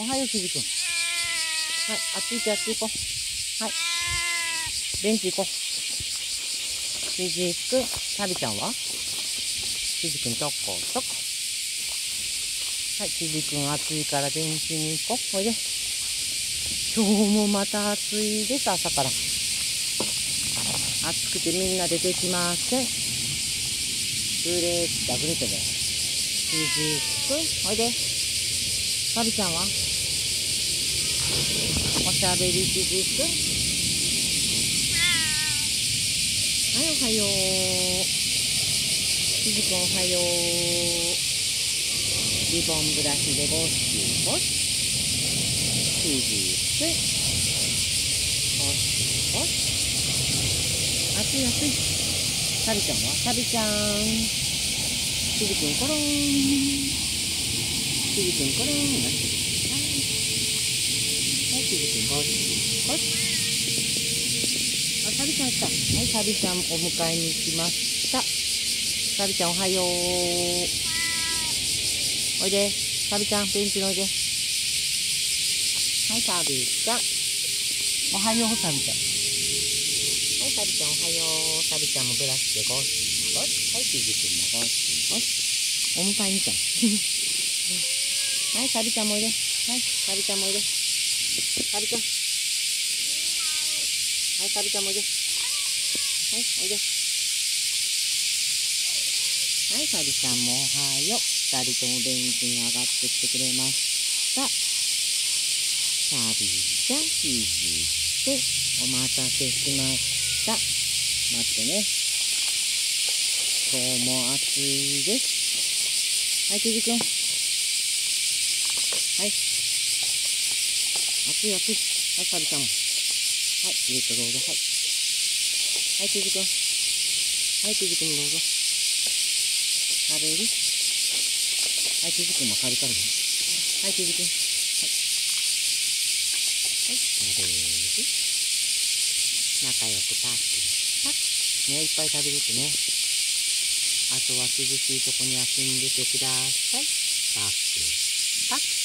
おはよう、きじくん。はい、あっち行って、あっち行こう。はい。ベンチ行こう。きじくん、サビちゃんは？きじくん、ちょこちょこ。はい、きじくん、暑いからベンチに行こう。おいで。今日もまた暑いです、朝から。暑くてみんな出てきません。グレータ、グレータで。きじくん、おいで。サビちゃんは？おしゃべりきじく。はい、おはよう。きじく、おはよう。リボンブラシでゴシゴシ。きじくん。ゴシゴシ。暑い暑い。サビちゃんは？サビちゃん。きじくん、コロン。キジくん、これーなってる。はい。はい、キジくん、ゴシゴシ。あ、サビちゃん来た。はい、サビちゃんお迎えに来ました。サビちゃんおはよう。おいで。サビちゃん、ベンチのおいで。はい、サビちゃん。おはよう、サビちゃん。はい、サビちゃんおはよう。サビちゃんもブラシでゴシゴシ。はい、キジくんもゴシゴシ。お迎えに来た。はい、サビちゃんもいで。はい、サビちゃんもいで。サビちゃん。はい、サビちゃんもいで。はい、おいで。はい、サビちゃんもおはよう。二人ともベンチに上がってきてくれました。サビちゃん、ひじってお待たせしました。待ってね。今日も暑いです。はい、キジくん。はい。熱い熱い。はい、サビちゃんも。はい、入れてどうぞ。はい。はい、キジくん。はい、キジくんどうぞ。食べる？はい、キジくんもカリカリ。はい、キジくん。はい。はい、食べる？仲良くパックパッね、いっぱい食べるってね。あとは涼しいとこに遊んでてください。パックパック